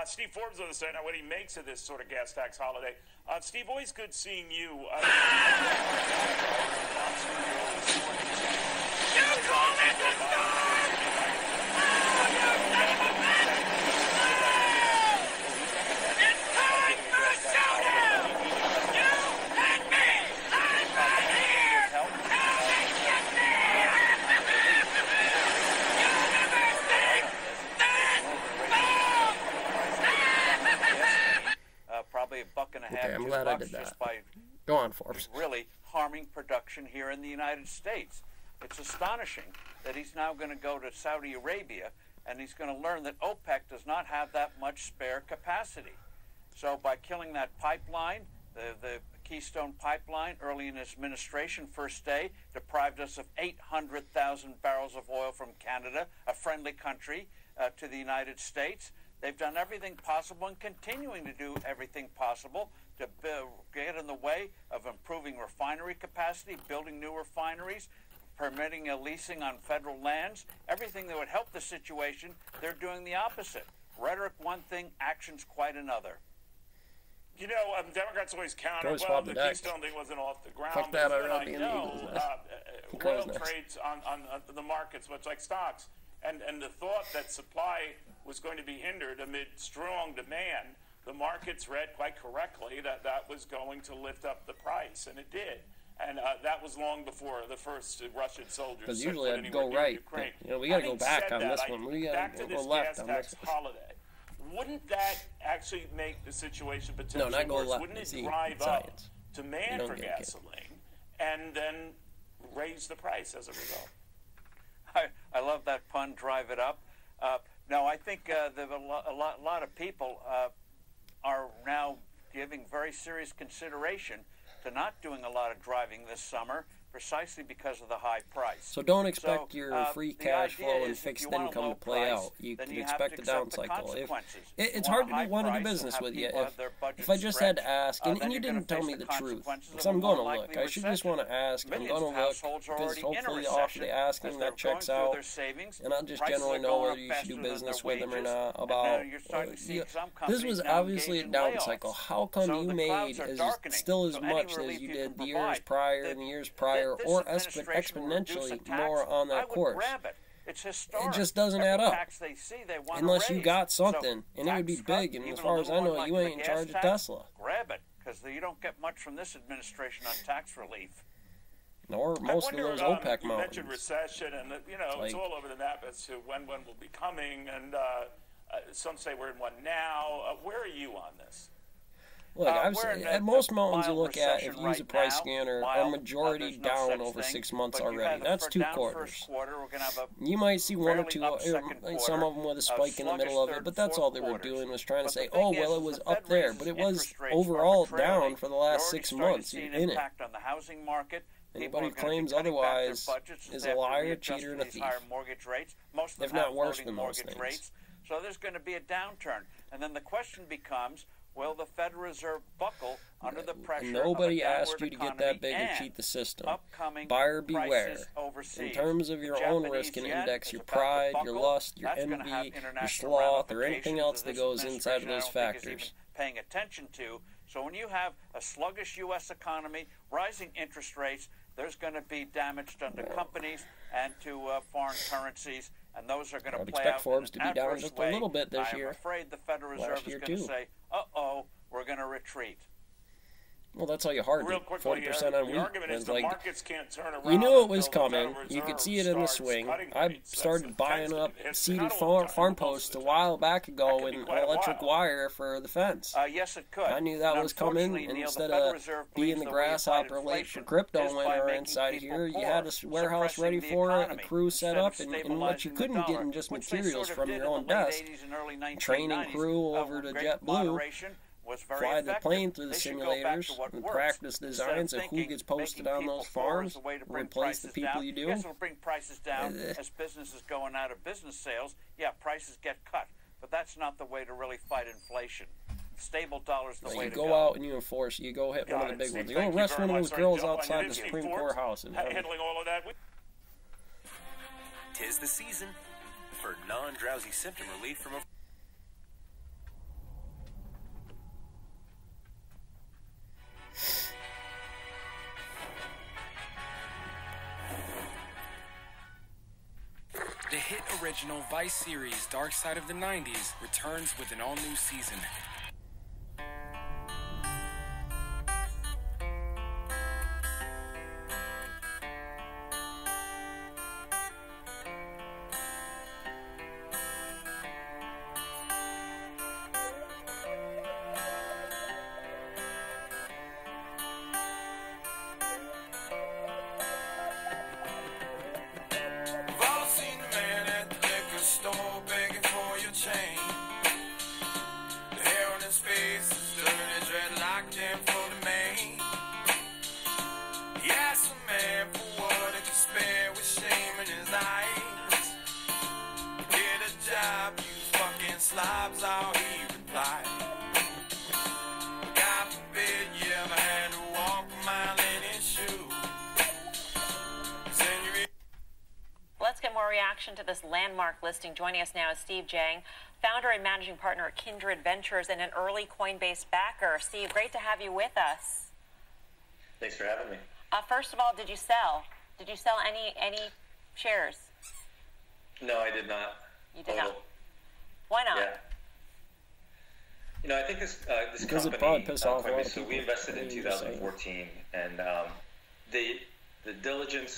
Uh, Steve Forbes on the right now. What he makes of this sort of gas tax holiday. Uh, Steve, always good seeing you. Uh, uh, probably a buck and a half, Okay, I'm glad I did that. just by Go on, Forbes. really harming production here in the United States. It's astonishing that he's now going to go to Saudi Arabia and he's going to learn that OPEC does not have that much spare capacity. So by killing that pipeline, the, the Keystone Pipeline, early in his administration, first day, deprived us of 800,000 barrels of oil from Canada, a friendly country, uh, to the United States. They've done everything possible and continuing to do everything possible to get in the way of improving refinery capacity, building new refineries, permitting a leasing on federal lands, everything that would help the situation, they're doing the opposite. Rhetoric one thing, actions quite another. You know, um, Democrats always counter. Well, the the decks. Keystone thing wasn't off the ground. Fuck that, I'd you rather and be I in the know, Eagles. uh, uh, oil next. trades on, on, on the markets, much like stocks, and and the thought that supply was going to be hindered amid strong demand, the markets read quite correctly that that was going to lift up the price, and it did. And uh, that was long before the first Russian soldiers. Because usually I'd anywhere go near right, Ukraine. but, you know, we gotta go Having back said on that, this I- one. We gotta back to go this left gas on tax this. holiday. Wouldn't that actually make the situation No, potentially not go worse? left. Wouldn't it See, drive science. up demand for don't get it. gasoline and then raise the price as a result? I, I love that pun, drive it up. Uh, no, I think uh, the, a, lot, a, lot, a lot of people uh, are now giving very serious consideration to not doing a lot of driving this summer precisely because of the high price. So don't expect So, your uh, free cash flow and fixed you want a income to play price, out. You can you expect a down cycle. If, it, it's hard to want to do business with you. If, if I just had to ask, uh, and, then and you didn't tell me the truth, consequences because of a I'm going to look. I should just want to ask. I'm going to look because already in a hopefully the asking as that checks out. savings. And I'll just generally know whether you should do business with them or not. About now you're starting to see yeah, some this was obviously a down cycle. How come you made as still as much as you you did the years prior and the years prior, this or exponentially tax, more on that course? it. It's historic. just doesn't Every add up. They see, they Unless you got So, something, and it would be big. And as far as I know, one you ain't in charge gas of Tesla, Grab it, because you don't get much from this administration on tax relief. nor most of wonder, those um, OPEC you mountains. mentioned recession, and you know Like- it's all over the map as to when one will be coming, and uh, uh, some say we're in one now. Uh, where are you on this? Look, Uh, I've seen, a- at most mountains you look at, if you use a price now. scanner, Mild, a uh, majority no down over thing, six months already. That's two quarters. Quarter, we're gonna have a You might see one or two, uh, second some of them with a spike in the middle of it, but that's all they were doing was trying to say, oh, well, it was up there, but it was overall down for the last six months an in it. impact on the housing market. People Anybody who claims cutting back their otherwise is a liar, cheater, and a thief. higher mortgage rates. Most of If not worse than mortgage things. rates. So there's going to be a downturn, and then the question becomes: Will the Federal Reserve buckle under the pressure? Nobody asked you to get that big and cheat the system. upcoming Buyer beware. overseas. In terms of your own risk and index, your pride, your lust, your envy, your sloth, or anything else that goes inside of those don't think is factors. paying attention to. So when you have a sluggish U.S. economy, rising interest rates, there's going to be damage done to companies and to uh, foreign currencies, and those are going to play expect out Forbes to be down just a little bit this I year. afraid the Federal Reserve is going to too. Say, "Uh-oh, we're going to retreat." Well, that's how you hard Real it. quickly, Forty percent on wheat. argument is It's the like markets can't turn around. you knew it was coming. You could see it in the swing. I started buying up seeded farm, farm posts a while back ago That could be in electric wire for the fence. Uh, yes, it could. I knew that was coming, and instead of being the the way to fight grasshopper late for crypto winter inside here, you had a warehouse ready for it, a crew set up, and, and what you couldn't get in just materials from your own desk. 80s and early 1990s, Training crew uh, over to JetBlue, moderation was very fly the plane through the They should go back simulators and works. practice Instead of designs of who gets posted on those farms, the way to bring replace the people down. you do. Yes, it'll bring prices down Uh, as businesses going out of business sales. Yeah, prices get cut, but that's not the way to really fight inflation. Stable dollar's the Like, way you to go out and you enforce. You go hit one of the big ones. You go arrest very one of those girls jump on you. outside the Supreme Court house And ha- handling all of that. Tis the season for non-drowsy symptom relief from a The hit original Vice series Dark Side of the 90s returns with an all new season. Let's get more reaction to this landmark listing. Joining us now is Steve Jang, founder and managing partner at Kindred Ventures and an early Coinbase backer. Steve, great to have you with us. Thanks for having me. Uh, first of all, did you sell? Did you sell any any shares? No, I did not. You did Total. not. Why not? Yeah. You know, I think this uh, this Because company, pissed uh, off a lot of Coinbase, so we invested in What are you saying? 2014, and um, the the diligence